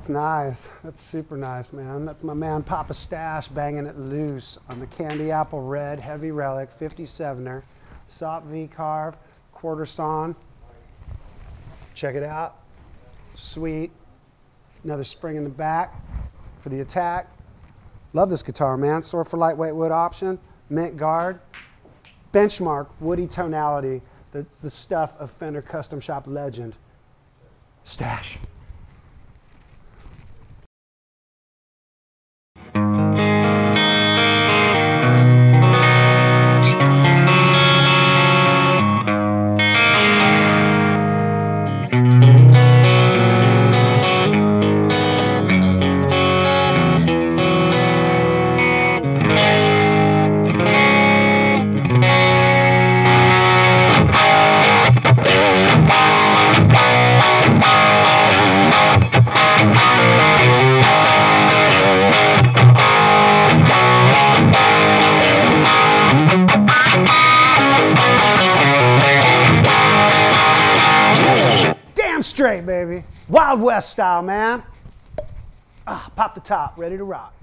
that's nice. That's super nice, man. That's my man Papa Stash banging it loose on the Candy Apple Red Heavy Relic 57er. Soft V carve, quarter sawn. Check it out. Sweet. Another spring in the back for the attack. Love this guitar, man. Sword for lightweight wood option, mint guard. Benchmark woody tonality. That's the stuff of Fender Custom Shop legend. Stash. Straight, baby. Wild West style, man. Ah, pop the top, ready to rock.